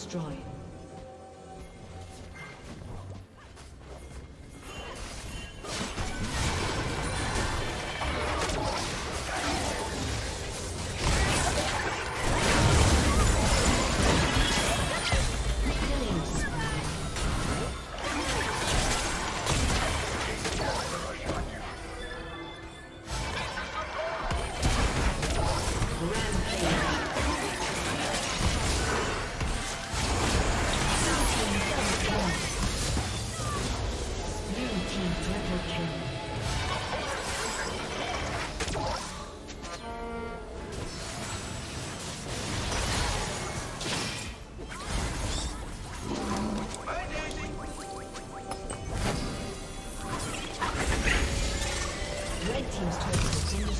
Destroyed.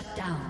Shut down.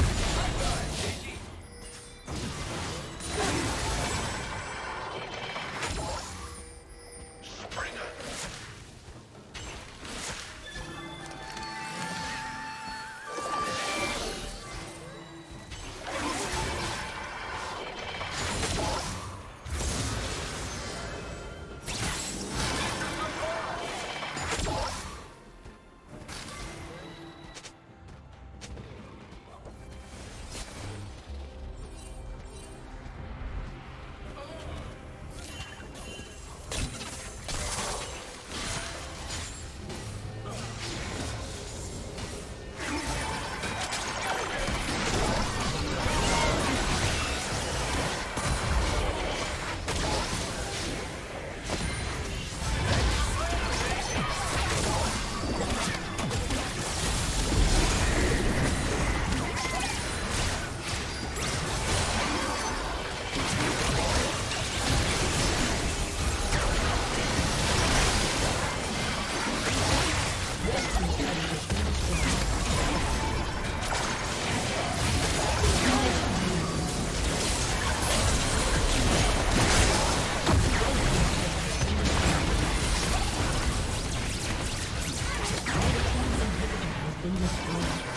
destroyed.